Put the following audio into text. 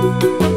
Música